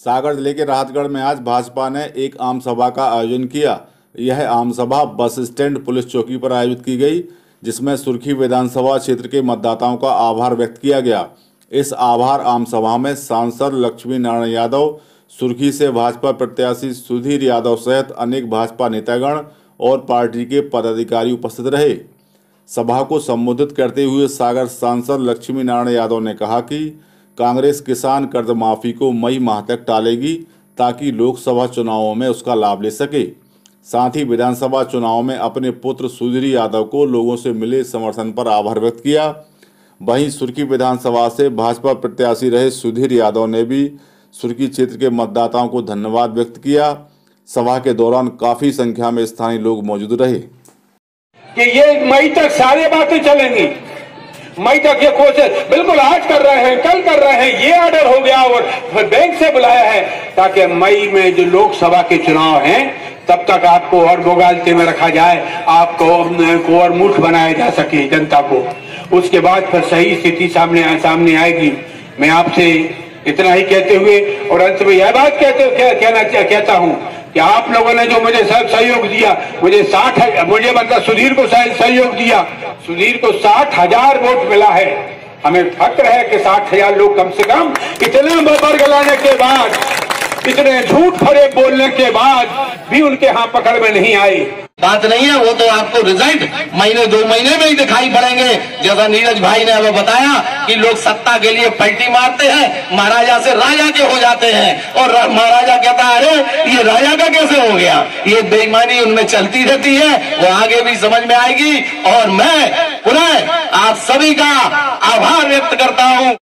सागर ज़िले के राहतगढ़ में आज भाजपा ने एक आम सभा का आयोजन किया। यह आम सभा बस स्टैंड, पुलिस चौकी पर आयोजित की गई, जिसमें सुर्खी विधानसभा क्षेत्र के मतदाताओं का आभार व्यक्त किया गया। इस आभार आम सभा में सांसद लक्ष्मी नारायण यादव, सुर्खी से भाजपा प्रत्याशी सुधीर यादव सहित अनेक भाजपा नेतागण और पार्टी के पदाधिकारी उपस्थित रहे। सभा को संबोधित करते हुए सागर सांसद लक्ष्मी नारायण यादव ने कहा कि कांग्रेस किसान कर्ज माफ़ी को मई माह तक टालेगी ताकि लोकसभा चुनावों में उसका लाभ ले सके। साथ ही विधानसभा चुनाव में अपने पुत्र सुधीर यादव को लोगों से मिले समर्थन पर आभार व्यक्त किया। वहीं सुर्खी विधानसभा से भाजपा प्रत्याशी रहे सुधीर यादव ने भी सुर्खी क्षेत्र के मतदाताओं को धन्यवाद व्यक्त किया। सभा के दौरान काफ़ी संख्या में स्थानीय लोग मौजूद रहे। कि ये मई तक सारी बातें चलेंगी। मई तक ये कोशिश बिल्कुल आज कर रहे हैं कल कर रहे हैं ये ऑर्डर हो गया और बैंक से बुलाया है ताकि मई में जो लोकसभा के चुनाव हैं तब तक आपको और बोगालते में रखा जाए आपको को और मूठ बनाया जा सके जनता को। उसके बाद फिर सही स्थिति सामने सामने आएगी। मैं आपसे इतना ही कहते हुए और अंत में यह बात कहते कह, कहना कहता हूँ कि आप लोगों ने जो मुझे सब सहयोग दिया? मुझे साठ मुझे मतलब सुधीर को सहयोग दिया। सुधीर को साठ हज़ार वोट मिला है। हमें फक्र है कि साठ हज़ार लोग कम से कम इतने वर्ग लाने के बाद, इतने झूठ खड़े बोलने के बाद भी उनके यहाँ पकड़ में नहीं आई बात नहीं है, वो तो आपको रिज़ल्ट महीने, दो महीने में ही दिखाई पड़ेंगे। जैसा नीरज भाई ने हमें बताया कि लोग सत्ता के लिए पलटी मारते हैं, महाराजा से राजा के हो जाते हैं। और महाराजा कहता है, अरे, ये राजा का कैसे हो गया? ये बेईमानी उनमें चलती रहती है, वो आगे भी समझ में आएगी। और मैं, पुनः आप सभी का आभार व्यक्त करता हूँ।